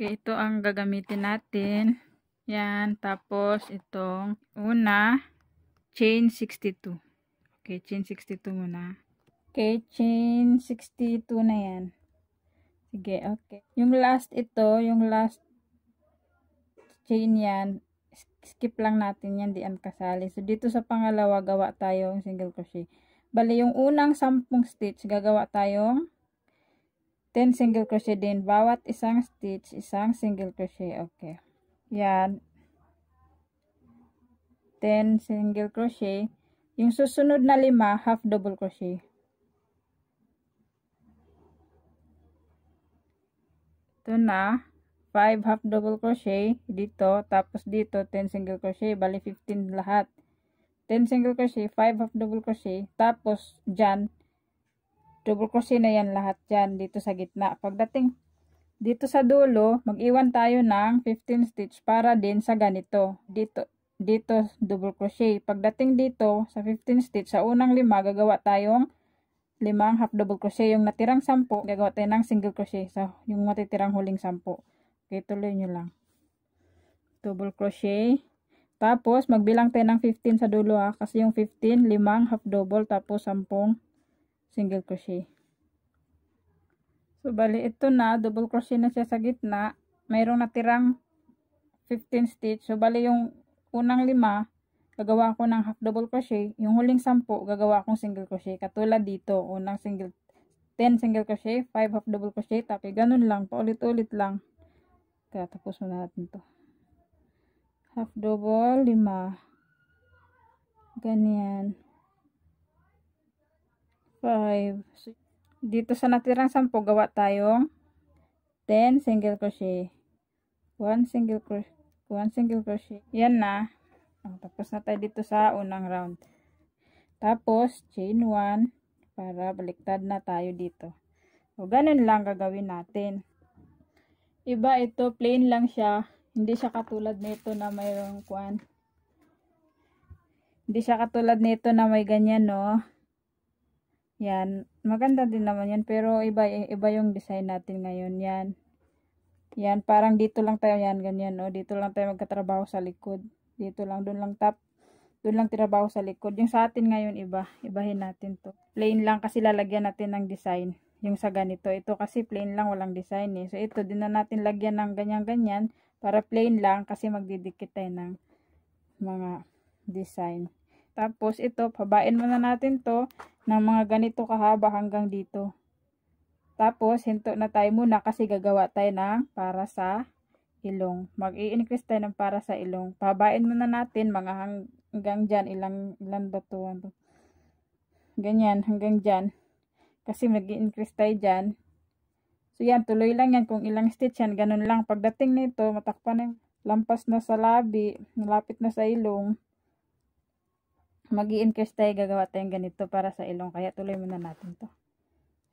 Okay, ito ang gagamitin natin. Yan, tapos itong una, chain 62. Okay, chain 62 muna. Okay, chain 62 na yan. Sige, okay. Yung last ito, yung last chain yan, skip lang natin yan, di kasali. So, dito sa pangalawa, gawa tayo ng single crochet. Bali, yung unang sampung stitch, gagawa tayong 10 single crochet din. Bawat isang stitch, isang single crochet. Okay. Yan. 10 single crochet. Yung susunod na lima, half double crochet. Ito na. 5 half double crochet dito. Tapos dito, 10 single crochet. Bali, 15 lahat. 10 single crochet, 5 half double crochet. Tapos, dyan, double crochet na yan lahat dyan dito sa gitna. Pagdating dito sa dulo, mag-iwan tayo ng 15 stitch para din sa ganito. Dito, dito double crochet. Pagdating dito sa 15 stitch, sa unang lima, gagawa tayong limang half double crochet. Yung natirang 10, gagawa tayo ng single crochet. So, yung matitirang huling 10. Okay, tuloy nyo lang. Double crochet. Tapos, magbilang tayo ng 15 sa dulo ha. Kasi yung 15, limang half double, tapos 10 single crochet. So, bali ito na, double crochet na siya sa gitna. Mayroong natirang 15 stitch. So, bali yung unang lima, gagawa ko ng half double crochet. Yung huling 10, gagawa akong single crochet. Katulad dito, unang single, 10 single crochet, 5 half double crochet. Tapi, ganun lang, paulit-ulit lang. Kaya, tapos na natin to. Half double, 5. Ganyan. 5. Dito sa natirang 10, gawa tayong 10 single crochet. 1 single crochet. 1 single crochet. Yan na. Oh, tapos na tayo dito sa unang round. Tapos, chain 1 para baliktad na tayo dito. O, ganun lang gagawin natin. Iba ito, plain lang siya. Hindi siya katulad nito na mayroong kuan. Hindi siya katulad nito na may ganyan, no? Yan. Maganda din naman yan. Pero iba, iba yung design natin ngayon. Yan. Yan. Parang dito lang tayo. Yan. Ganyan. No? Dito lang tayo magkatrabaho sa likod. Dito lang. Doon lang tap. Doon lang trabaho sa likod. Yung sa atin ngayon iba. Ibahin natin to. Plain lang kasi lalagyan natin ng design. Yung sa ganito. Ito kasi plain lang. Walang design eh. So ito din na natin lagyan ng ganyan-ganyan. Para plain lang. Kasi magdidikit tayo ng mga design. Tapos ito, pabain muna natin to ng mga ganito kahaba hanggang dito. Tapos, hinto na tayo muna kasi gagawa tayo ng para sa ilong. Mag-i-increase tayo ng para sa ilong. Pabain muna natin mga hanggang dyan. Ilang, ilan ba? Ganyan, hanggang dyan. Kasi mag-i-increase tayo dyan. So, yan, tuloy lang yan. Kung ilang stitch yan, ganun lang. Pagdating nito, matakpan ng lampas na sa labi, malapit na sa ilong mag increase tayo, gagawa tayong ganito para sa ilong. Kaya tuloy muna natin to.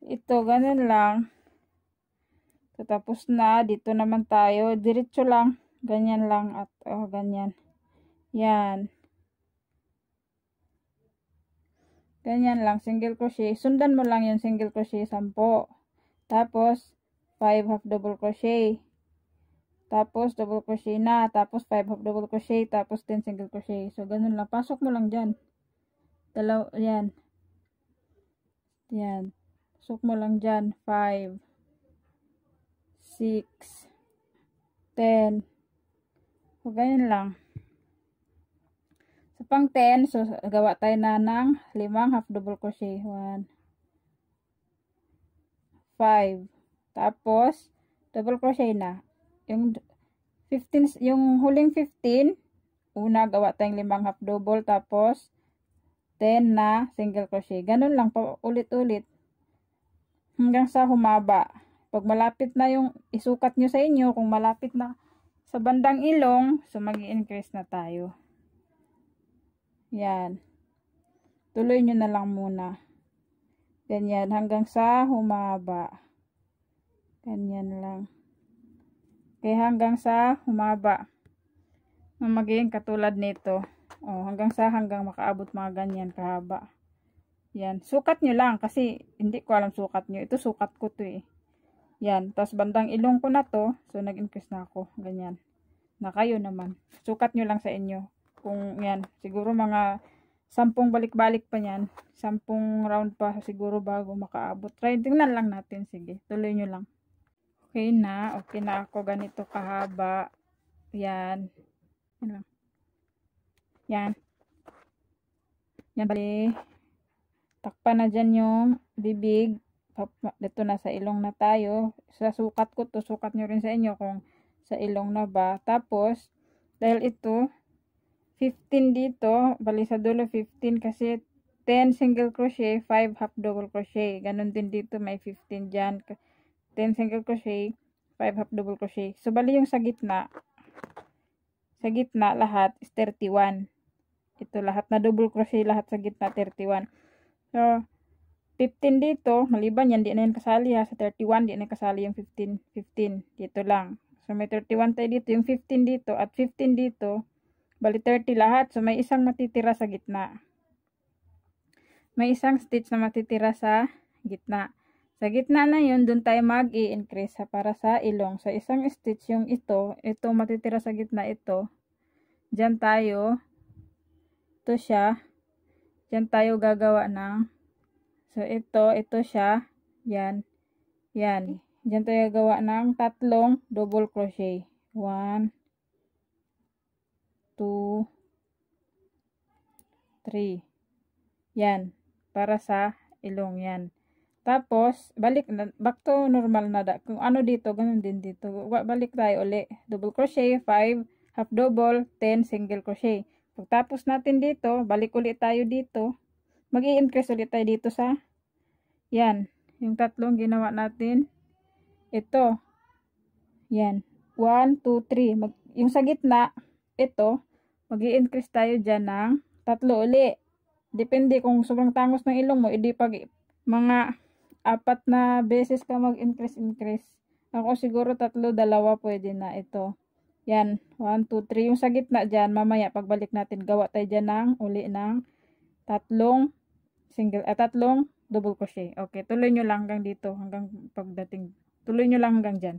Ito, ganun lang. So, tapos na. Dito naman tayo. Diretso lang. Ganyan lang. At, oh, ganyan. Yan. Ganyan lang. Single crochet. Sundan mo lang yung single crochet. 10. Tapos, 5 half double crochet. Tapos, double crochet na. Tapos, 5 half double crochet. Tapos, 10 single crochet. So, ganun lang. Pasok mo lang dyan. Dalaw, yan. Yan. Pasok mo lang dyan. 5, 6, 10. So, ganyan lang. Sa pang 10, so, gawa tayo na ng limang half double crochet. 1, 5. Tapos, double crochet na. Yung 15, yung huling 15, una gawa tayong limang half double. Tapos, 10 na single crochet. Ganun lang pa ulit-ulit. Hanggang sa humaba. Pag malapit na yung isukat nyo sa inyo, kung malapit na sa bandang ilong, so mag increase na tayo. Yan. Tuloy nyo na lang muna. Ganyan. Hanggang sa humaba. Ganyan lang. Kaya hanggang sa humaba. Magiging katulad nito. Oh, hanggang sa hanggang makaabot mga ganyan kahaba. Yan. Sukat nyo lang kasi hindi ko alam sukat nyo. Ito sukat ko to eh. Yan. Tapos bandang ilong ko na to. So, nag-increase na ako. Ganyan. Na kayo naman. Sukat nyo lang sa inyo. Kung yan. Siguro mga sampung balik-balik pa yan. Sampung round pa siguro bago makaabot. Try. Tingnan lang natin. Sige. Tuloy nyo lang. Okay na. Okay na ako. Ganito kahaba. Yan. Yan. Yan. Yan bali. Takpan na dyan yung bibig dito na sa ilong na tayo. Sa sukat ko to, sukat nyo rin sa inyo kung sa ilong na ba. Tapos, dahil ito, 15 dito, bali sa dulo 15 kasi 10 single crochet, 5 half double crochet. Ganon din dito, may 15 dyan. 10 single crochet, 5 half double crochet. So, bali yung sa gitna, sa gitna lahat is 31. Ito lahat na double crochet, lahat sa gitna 31. So, 15 dito, maliban yan, di na yan kasali ha. Sa 31, di na kasali yung 15, 15. Dito lang. So, may 31 tayo dito. Yung 15 dito at 15 dito, bali 30 lahat. So, may isang matitira sa gitna. May isang stitch na matitira sa gitna. Sa gitna na yun, dun tayo mag-i-increase para sa ilong. Sa isang stitch yung ito, ito matitira sa gitna ito. Diyan tayo, ito siya. Diyan tayo gagawa ng So, ito, ito siya. Yan. Yan. Diyan tayo gawa ng tatlong double crochet. 1, 2, 3. Yan. Para sa ilong yan. Tapos, balik na, back to normal na da. Kung ano dito, ganun din dito. Balik tayo uli. Double crochet, 5, half double, 10 single crochet. Pagtapos natin dito, balik ulit tayo dito. Mag increase ulit tayo dito sa yan, yung tatlong ginawa natin. Ito. Yan, 1, 2, 3 mag, yung sa gitna ito, mag increase tayo dyan ng tatlo uli. Depende kung sobrang tangos ng ilong mo edi pag mga apat na beses ka mag increase ako siguro tatlo, dalawa pwede na ito. Yan, 1, 2, 3 yung sa gitna dyan, mamaya pagbalik natin gawa tayo dyan ng uli ng tatlong single, at uh, tatlong double crochet. Okay, tuloy nyo lang hanggang dito, hanggang pagdating, tuloy nyo lang hanggang dyan.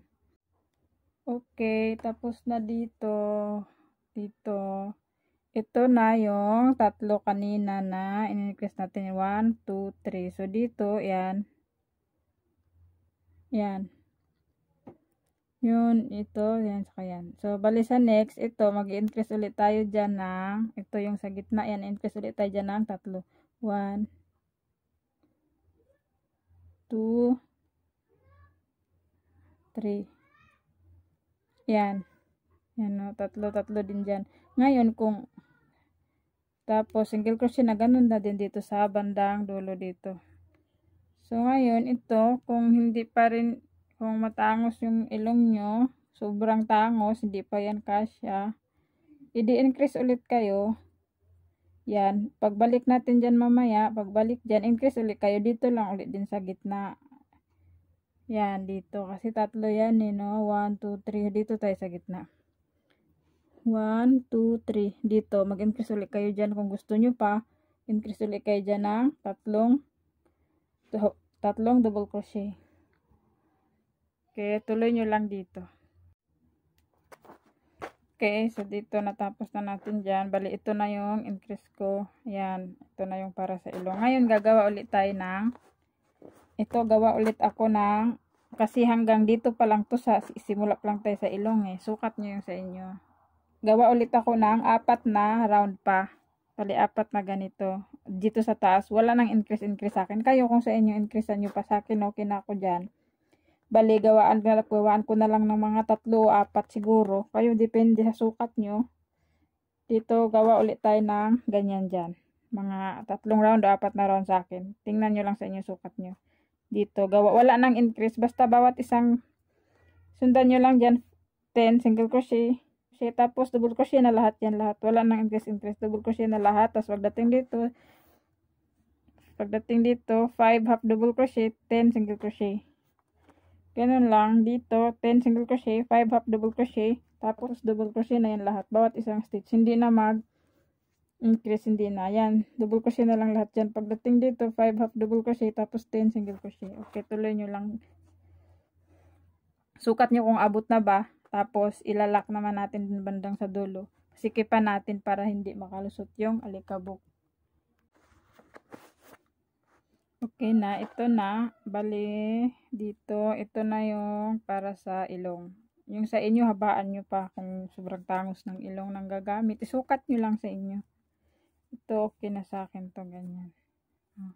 Okay, tapos na dito, dito, ito na yung tatlo kanina na in-increase natin. 1, 2, 3. So, dito, yan, yan, yun, ito, yan, saka yan. So, bali sa next, ito, mag-increase ulit tayo dyan ng, ito yung sa gitna, yan, increase ulit tayo dyan ng tatlo. 1, 2, 3. Yan. Yan o, tatlo-tatlo din dyan. Ngayon, kung tapos, single crochet na ganun na din dito sa bandang dulo dito. So, ngayon, ito, kung hindi pa rin, kung matangos yung ilong nyo, sobrang tangos, hindi pa yan kasya, i-increase ulit kayo yan. Pagbalik natin dyan mamaya, pagbalik dyan, increase ulit kayo. Dito lang ulit din sa gitna. Yan, dito. Kasi tatlo yan eh, no? 1, 2, 3. Dito tayo sa gitna. 1, 2, 3. Dito. Mag-increase ulit kayo dyan kung gusto nyo pa. Increase ulit kayo dyan ng tatlong, tatlong double crochet. Okay, tuloy nyo lang dito. Okay, so dito natapos na natin dyan. Bali, ito na yung increase ko. Ayan, ito na yung para sa ilong. Ngayon, gagawa ulit tayo ng, ito, gawa ulit ako ng, kasi hanggang dito pa lang to sa, simula pa lang tayo sa ilong eh. Sukat nyo yung sa inyo. Gawa ulit ako ng apat na round pa. Bali, apat na ganito. Dito sa taas, wala nang increase-increase sa akin. Kayo kung sa inyo, increase nyo pa sa akin, okay na ako dyan bali gawaan, gawaan ko na lang ng mga tatlo, apat siguro. Kayo depende sa sukat nyo. Dito gawa ulit tayo ng ganyan dyan. Mga tatlong round o apat na round sa akin. Tingnan nyo lang sa inyo sukat nyo. Dito gawa, wala nang increase. Basta bawat isang sundan nyo lang dyan 10 single crochet. Crochet. Tapos double crochet na lahat yan lahat. Wala nang increase increase. Double crochet na lahat. Tapos pagdating dito, pagdating dito, 5 half double crochet, 10 single crochet. Ganun lang. Dito, 10 single crochet, 5 half double crochet, tapos double crochet na yan lahat. Bawat isang stitch. Hindi na mag increase, hindi na. Yan, double crochet na lang lahat yan. Pagdating dito, 5 half double crochet, tapos 10 single crochet. Okay, tuloy nyo lang. sukat nyo kung abot na ba. Tapos, ilalak naman natin din bandang sa dulo. Sikipan natin para hindi makalusot yung alikabok. Okay na, ito na. Bali, dito, ito na yung para sa ilong. Yung sa inyo, habaan nyo pa kung sobrang tangos ng ilong nang gagamit. Isukat nyo lang sa inyo. Ito, okay na sa akin to ganyan. Ah.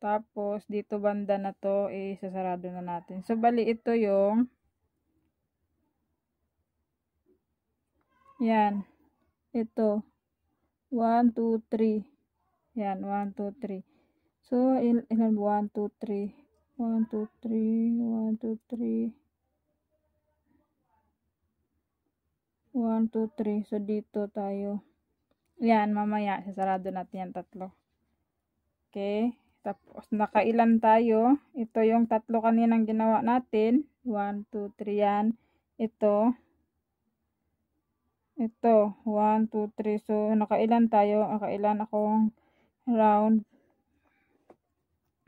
Tapos, dito banda na to, isasarado na natin. So, bali, ito yung Yan. Ito. 1, 2, 3. Yan. 1, 2, 3. So, il ilan? 1, 2, 3. 1, 2, 3. 1, 2, 3. 1, 2, 3. So, dito tayo. Yan, mamaya. Sasarado natin yan tatlo. Okay. Tapos, nakailan tayo. Ito yung tatlo kaninang ginawa natin. 1, 2, 3 yan. Ito. Ito, 1, 2, 3. So, nakailan tayo? Nakailan akong round.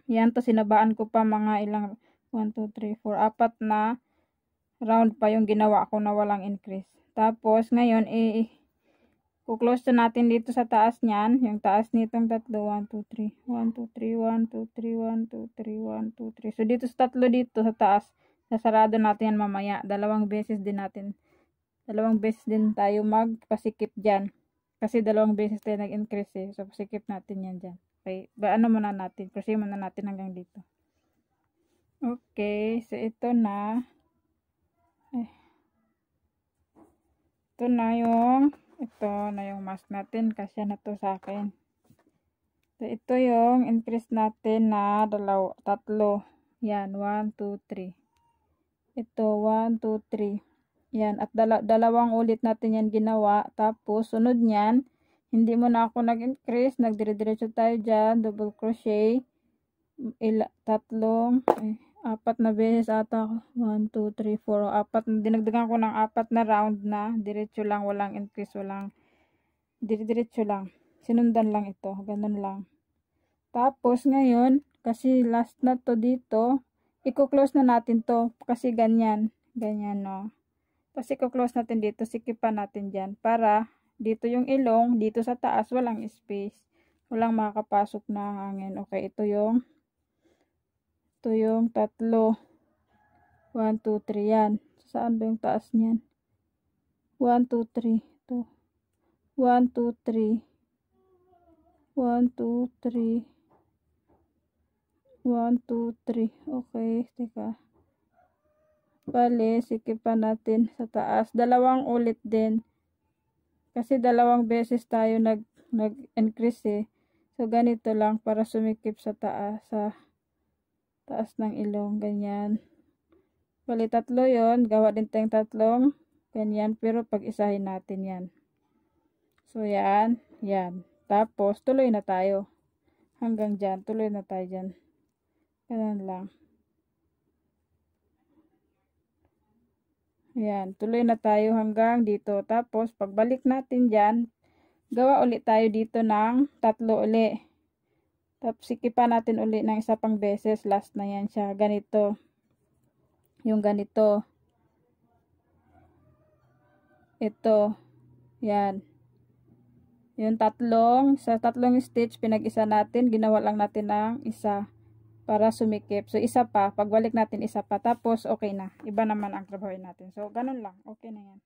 Yan to, sinabaan ko pa mga ilang 1, 2, 3, 4. Apat na round pa yung ginawa ko na walang increase. Tapos, ngayon, eh, kuklose to natin dito sa taas niyan. Yung taas nitong tatlo. 1, 2, 3. 1, 2, 3, 1, 2, 3, 1, 2, 3, 1, 2, 3. So, dito sa tatlo dito sa taas, sasarado natin yan mamaya. Dalawang beses din natin dalawang beses din tayo magpasikip dyan. Kasi dalawang beses tayo nag-increase eh. So, pasikip natin yan dyan. Okay. Ba, ano muna natin? Proceed muna natin hanggang dito. Okay. So, ito na. Ay. Ito na yung ito na yung mask natin. Kasi na to sa akin. So, ito yung increase natin na dalaw, tatlo. Yan. 1, 2, 3. Ito. 1, 2, 3. Yan, at dala dalawang ulit natin yan ginawa. Tapos, sunod niyan, hindi mo na ako nag-increase. Nagdire-diretso tayo dyan. Double crochet. Ila, tatlong, eh, apat na beses ata ako. 1, 2, 3, 4. Apat. Dinagdagan ko ng apat na round na. Diretso lang. Walang increase. Walang, dire-diretso lang. Sinundan lang ito. Ganun lang. Tapos, ngayon, kasi last na to dito, i-close na natin to. Kasi ganyan. Ganyan, no. Kasi close natin dito, sikipan natin dyan. Para dito yung ilong, dito sa taas, walang space. Walang makakapasok na hangin. Okay, ito yung ito yung tatlo. 1, 2, 3 yan. Saan ba yung taas niyan? 1, 2, 3. Ito. 1, 2, 3. 1, 2, 3. 1, 2, 3. Okay, teka. Bale, sikipan natin sa taas. Dalawang ulit din. Kasi dalawang beses tayo nag, nag-increase eh. So, ganito lang para sumikip sa taas, sa taas ng ilong. Ganyan. Bali, tatlo yon Gawa din tayong tatlong. Ganyan. Pero pag-isahin natin yan. So, yan. Yan. Tapos, tuloy na tayo. Hanggang dyan. Tuloy na tayo dyan. Ganun lang. Ayan, tuloy na tayo hanggang dito. Tapos, pagbalik natin dyan, gawa ulit tayo dito ng tatlo uli. Tapos, sikipan natin uli ng isa pang beses. Last na yan siya. Ganito. Yung ganito. Ito. Yan. Yung tatlong, sa tatlong stitch, pinag-isa natin. Ginawa lang natin ng isa para sumikip. So, isa pa. Pagbalik natin, isa pa. Tapos, okay na. Iba naman ang trabaho natin. So, ganun lang. Okay na yan.